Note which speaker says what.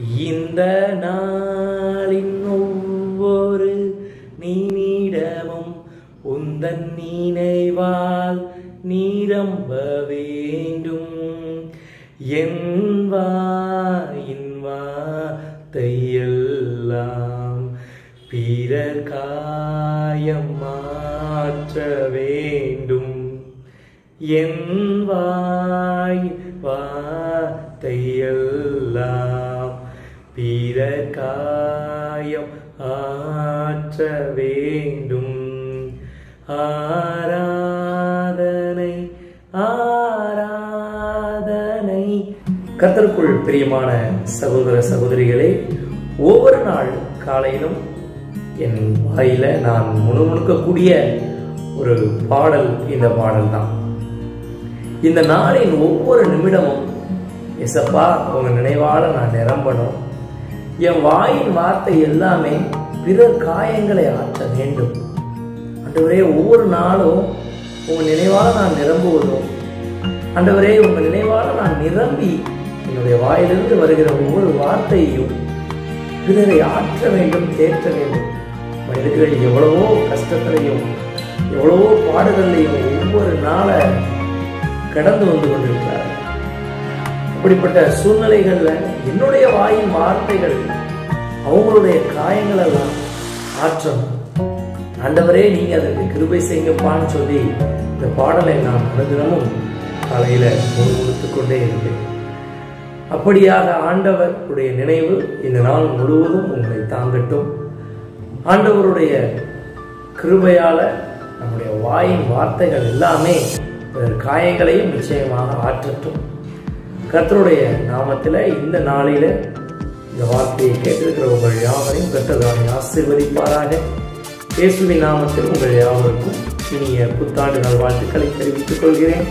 Speaker 1: இந்த நாளின் ஒவ்வொரு நீனிடமும் உந்தன் நினைவால் நீரம்ப வேண்டும். என் வாயின் வார்த்தையெல்லாம் பிறர் காயம் மாற்ற வேண்டும். என் வாய் வாத்தையெல்லாம் பிற காயம் ஆற்ற வேண்டும். ஆராதனை ஆராதனை. கத்தருக்குள் பிரியமான சகோதர சகோதரிகளே ஒவ்வொரு நாள் காலையிலும் என் வாயில நான் முணுமுணுக்கக்கூடிய ஒரு பாடல் இந்த பாடல் தான் இந்த நாளின் ஒவ்வொரு நிமிடமும் எசப்பா உங்க நினைவால நான் நிரம்பணும். என் வாயின் வார்த்தை எல்லாமே பிறர் காயங்களை ஆற்ற வேண்டும். ஆண்டவரே ஒவ்வொரு நாளும் உங்கள் நினைவாக நான் நிரம்புவதும் ஆண்டவரே உங்கள் நினைவால் நான் நிரம்பி என்னுடைய வாயிலிருந்து வருகிற ஒவ்வொரு வார்த்தையையும் பிறரை ஆற்ற வேண்டும் தேற்ற வேண்டும். மனிதர்கள் எவ்வளவோ கஷ்டத்திலையும் எவ்வளவோ பாடுகளையும் ஒவ்வொரு நாளை கடந்து வந்து கொண்டிருக்கிறார். அப்படிப்பட்ட சூழ்நிலைகள்ல என்னுடைய வாயின் வார்த்தைகள் அவங்களுடைய காயங்கள் எல்லாம் ஆற்றம் ஆண்டவரே நீங்க அதற்கு கிருபை செய்யுங்கப்பான்னு சொல்லி இந்த பாடலை நான் அனுதினமும் காலையில முழுமுழுத்து கொண்டே இருந்தேன் அப்படியாக ஆண்டவருடைய நினைவு இந்த நாள் முழுவதும் உங்களை தாங்கட்டும். ஆண்டவருடைய கிருபையால நம்முடைய வாயின் வார்த்தைகள் எல்லாமே காயங்களையும் நிச்சயமாக ஆற்றட்டும். கர்த்தருடைய நாமத்தில் இந்த நாளில இந்த வார்த்தையை கேட்டிருக்கிற உங்கள் யாவரையும் கர்த்ததானை ஆசிர்வதிப்பாராக. இயேசுவின் நாமத்தில் உங்கள் யாவருக்கும் இனிய புத்தாண்டு நல் வாழ்த்துக்களை தெரிவித்துக் கொள்கிறேன்.